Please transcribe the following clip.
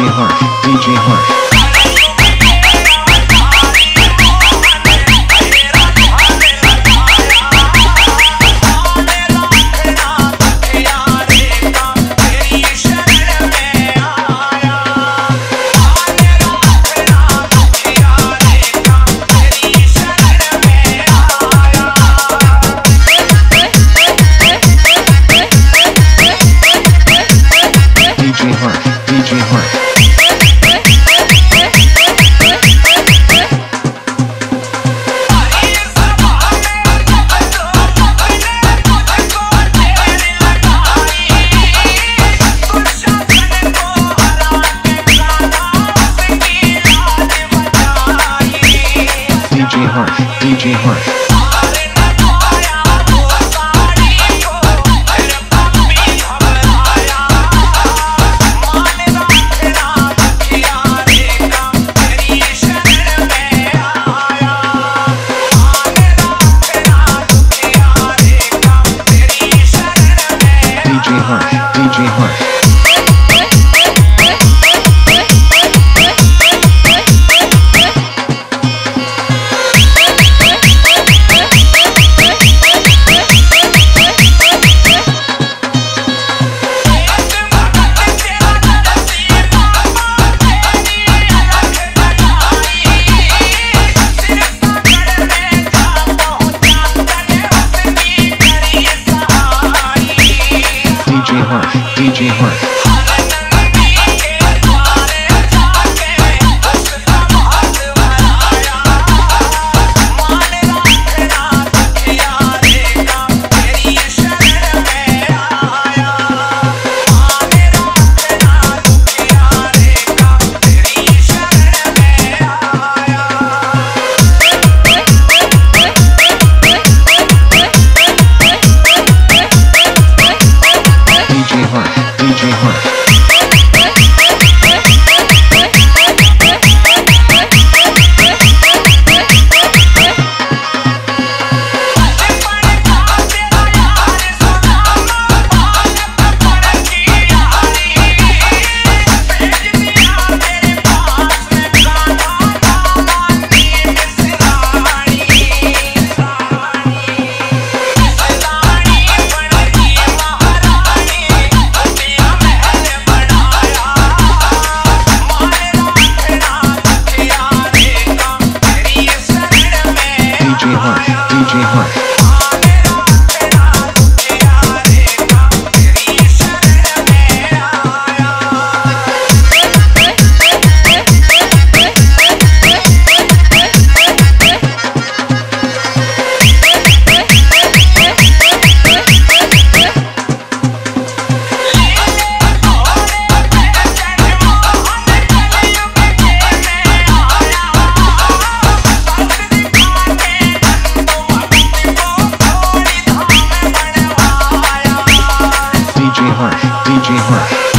DJ Harsh, DJ Harsh. DJ Harsh, DJ Harsh. Harsh, DJ Harsh, DJ DJ Harsh. DJ Harsh.